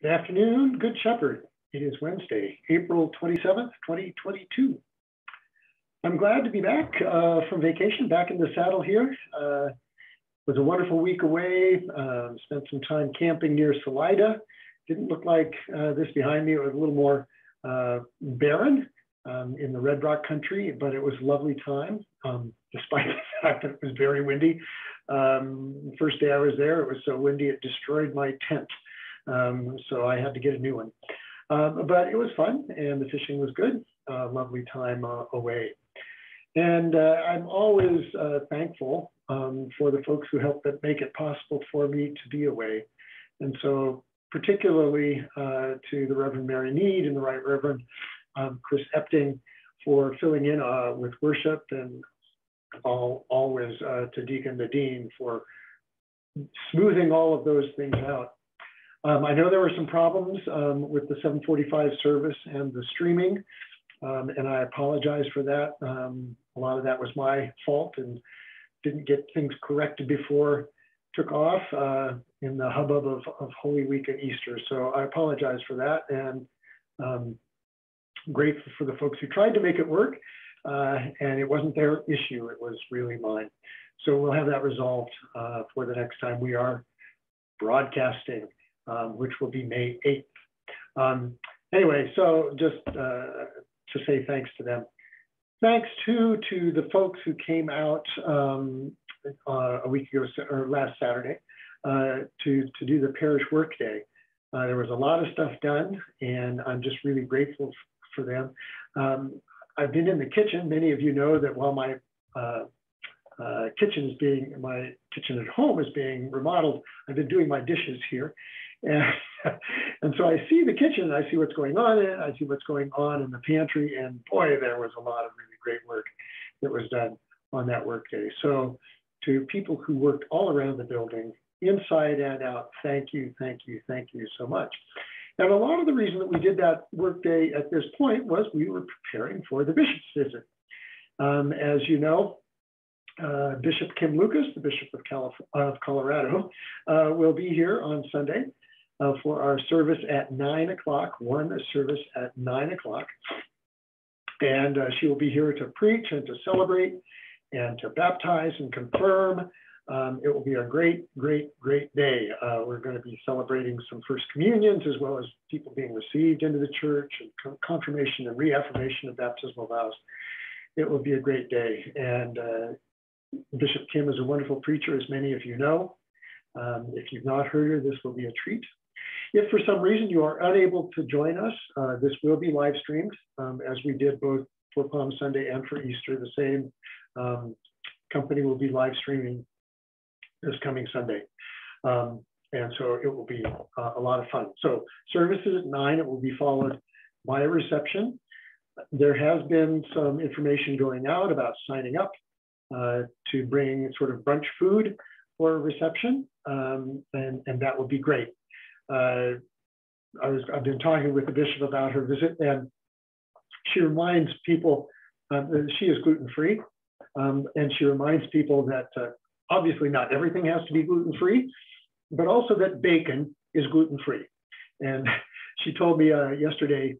Good afternoon, Good Shepherd. It is Wednesday, April 27th, 2022. I'm glad to be back uh, from vacation, back in the saddle here. Uh, was a wonderful week away. Uh, spent some time camping near Salida. Didn't look like uh, this behind me. It was a little more uh, barren um, in the Red Rock country, but it was a lovely time, um, despite the fact that it was very windy. Um, first day I was there, it was so windy it destroyed my tent. Um, so I had to get a new one. Um, but it was fun and the fishing was good. Uh, lovely time uh, away. And uh, I'm always uh, thankful um, for the folks who helped make it possible for me to be away. And so particularly uh, to the Reverend Mary Need and the Right Reverend um, Chris Epting for filling in uh, with worship and all, always to Deacon Nadine for smoothing all of those things out. Um, I know there were some problems um, with the 745 service and the streaming, um, and I apologize for that. Um, a lot of that was my fault and didn't get things corrected before took off uh, in the hubbub of, of, Holy Week and Easter. So I apologize for that and um, grateful for the folks who tried to make it work. Uh, and it wasn't their issue, it was really mine. So we'll have that resolved uh, for the next time we are broadcasting um, which will be May 8th. Um, anyway, so just uh, to say thanks to them. Thanks too to the folks who came out um, uh, a week ago or last Saturday uh, to, to do the parish workday. Uh, there was a lot of stuff done, and I'm just really grateful for them. Um, I've been in the kitchen. Many of you know that while my uh, uh, kitchen is being, my kitchen at home is being remodeled, I've been doing my dishes here. And, and so I see the kitchen, I see what's going on in it, I see what's going on in the pantry, and boy, there was a lot of really great work that was done on that workday. So to people who worked all around the building, inside and out, thank you, thank you, thank you so much. And a lot of the reason that we did that workday at this point was we were preparing for the bishop's visit. Um, as you know, uh, Bishop Kim Lucas, the Bishop of, Calif of Colorado, uh, will be here on Sunday uh, for our service at nine o'clock, one service at nine o'clock. And uh, she will be here to preach and to celebrate and to baptize and confirm. Um, it will be a great, great, great day. Uh, we're going to be celebrating some first communions as well as people being received into the church and confirmation and reaffirmation of baptismal vows. It will be a great day. And uh, Bishop Kim is a wonderful preacher, as many of you know. Um, if you've not heard her, this will be a treat. If for some reason you are unable to join us, uh, this will be live streamed um, as we did both for Palm Sunday and for Easter. The same um, company will be live streaming this coming Sunday. Um, and so it will be uh, a lot of fun. So services at nine, it will be followed by a reception. There has been some information going out about signing up uh, to bring sort of brunch food for a reception, um, and, and that would be great uh, I was, I've been talking with the bishop about her visit, and she reminds people uh, that she is gluten free, um, and she reminds people that uh, obviously not everything has to be gluten free, but also that bacon is gluten free. And she told me uh, yesterday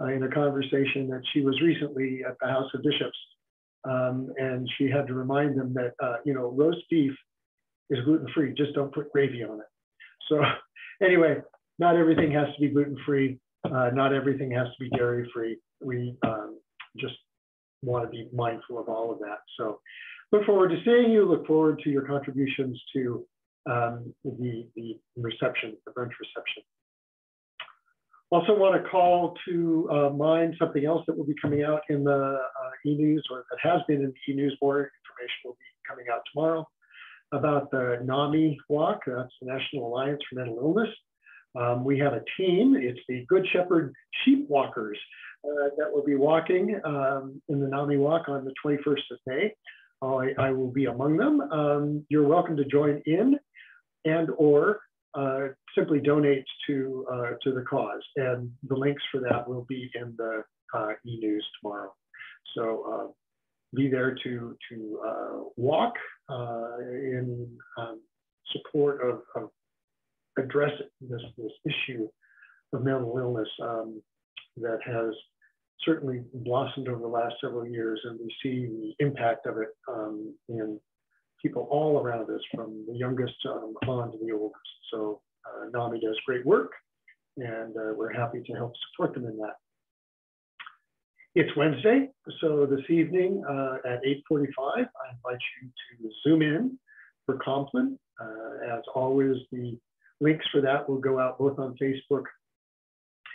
uh, in a conversation that she was recently at the House of Bishops, um, and she had to remind them that uh, you know roast beef is gluten free, just don't put gravy on it. So anyway, not everything has to be gluten free. Uh, not everything has to be dairy free. We um, just want to be mindful of all of that. So look forward to seeing you. Look forward to your contributions to um, the, the reception, the brunch reception. Also want to call to uh, mind something else that will be coming out in the uh, e-news or that has been in the e-news. More information will be coming out tomorrow about the NAMI walk. That's the National Alliance for Mental Illness. Um, we have a team. It's the Good Shepherd Sheep Walkers uh, that will be walking um, in the NAMI walk on the 21st of May. I, I will be among them. Um, you're welcome to join in and or uh, simply donate to, uh, to the cause. And the links for that will be in the uh, e-news tomorrow. So uh, be there to, to uh, walk uh, support of, of addressing this, this issue of mental illness um, that has certainly blossomed over the last several years, and we see the impact of it um, in people all around us, from the youngest um, on to the oldest. So uh, NAMI does great work, and uh, we're happy to help support them in that. It's Wednesday, so this evening uh, at 8.45, I invite you to zoom in for Compline. Uh, as always, the links for that will go out both on Facebook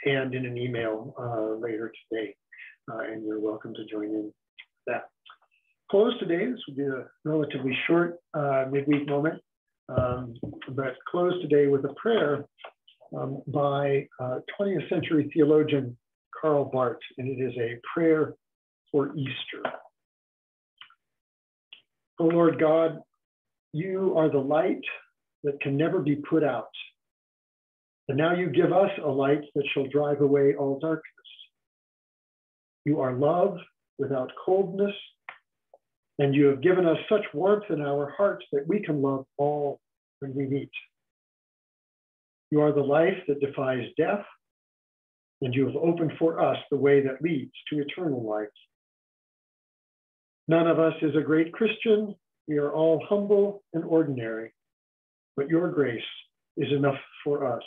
and in an email uh, later today. Uh, and you're welcome to join in that. Close today, this will be a relatively short midweek moment, um, but close today with a prayer um, by 20th uh, century theologian Karl Barth, and it is a prayer for Easter. O Lord God, you are the light that can never be put out. And now you give us a light that shall drive away all darkness. You are love without coldness, and you have given us such warmth in our hearts that we can love all when we meet. You are the life that defies death, and you have opened for us the way that leads to eternal life. None of us is a great Christian. We are all humble and ordinary, but your grace is enough for us.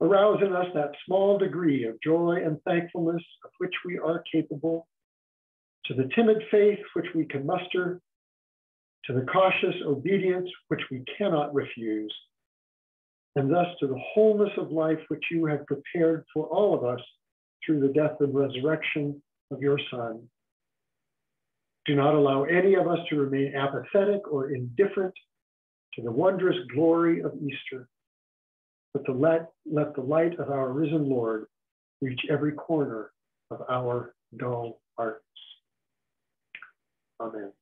Arouse in us that small degree of joy and thankfulness of which we are capable, to the timid faith which we can muster, to the cautious obedience which we cannot refuse, and thus to the wholeness of life which you have prepared for all of us through the death and resurrection of your Son. Do not allow any of us to remain apathetic or indifferent to the wondrous glory of Easter but to let, let the light of our risen Lord reach every corner of our dull hearts. Amen.